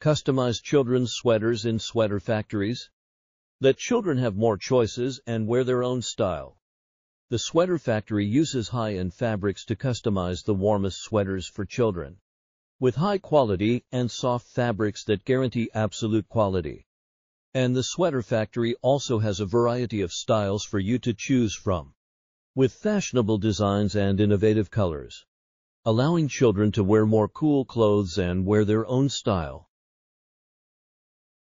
Customize children's sweaters in sweater factories. Let children have more choices and wear their own style. The Sweater Factory uses high-end fabrics to customize the warmest sweaters for children. With high quality and soft fabrics that guarantee absolute quality. And the Sweater Factory also has a variety of styles for you to choose from. With fashionable designs and innovative colors. Allowing children to wear more cool clothes and wear their own style.